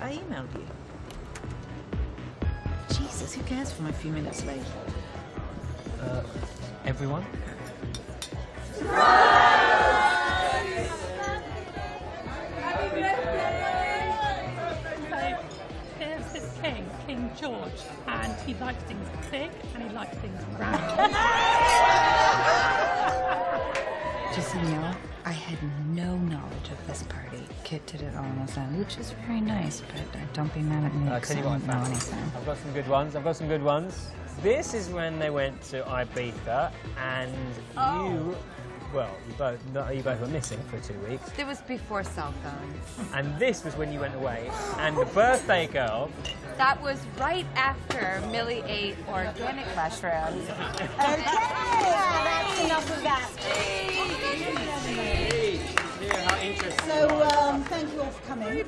I emailed you. Jesus, who cares for I'm few minutes late? Uh, everyone? So there's this king, King George, and he likes things big and he likes things round. Just so I had no knowledge of this party. Kit did it all on his own, which is very nice, but uh, don't be mad at me. I'll 'cause tell you I what I don't know found. anything. I've got some good ones. I've got some good ones. This is when they went to Ibiza, and you, well, you both, no, you both were missing for two weeks. It was before cell phones. And this was when you went away, and the birthday girl. That was right after Milly ate organic mushrooms. okay that's enough of that. Coming.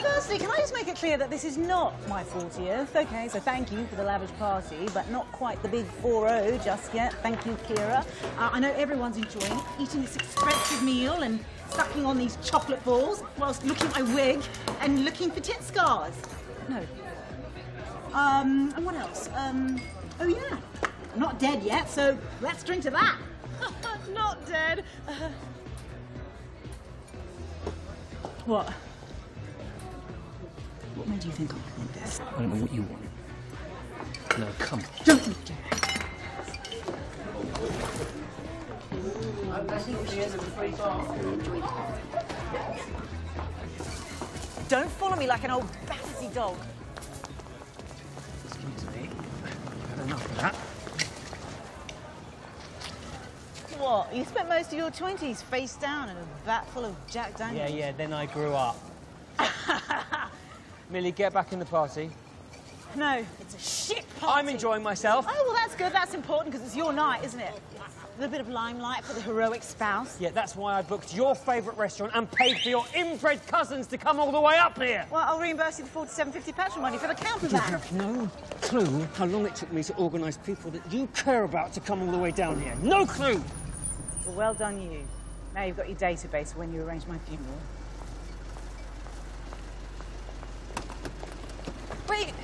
Firstly, can I just make it clear that this is not my 40th? Okay, so thank you for the lavish party, but not quite the big 4-0 just yet. Thank you, Kira. Uh, I know everyone's enjoying eating this expensive meal and sucking on these chocolate balls whilst looking at my wig and looking for tit scars. No. Um, and what else? Um, oh yeah, I'm not dead yet, so let's drink to that. not dead. Uh, what? What made you think I would want this? I don't know what you want. No, come on. Don't you dare. Don't follow me like an old Battersea dog. Excuse me. I've had enough of that. What? You spent most of your 20s face down in a vat full of Jack Daniels? yeah, yeah, then I grew up. Milly, get back in the party. No, it's a shit party. I'm enjoying myself. Oh, well, that's good. That's important because it's your night, isn't it? A little bit of limelight for the heroic spouse. Yeah, that's why I booked your favourite restaurant and paid for your inbred cousins to come all the way up here. Well, I'll reimburse you the 4750 petrol money for the camper You have no clue how long it took me to organise people that you care about to come all the way down here. No clue! Well, well done, you. Now you've got your database when you arrange my funeral. Wait,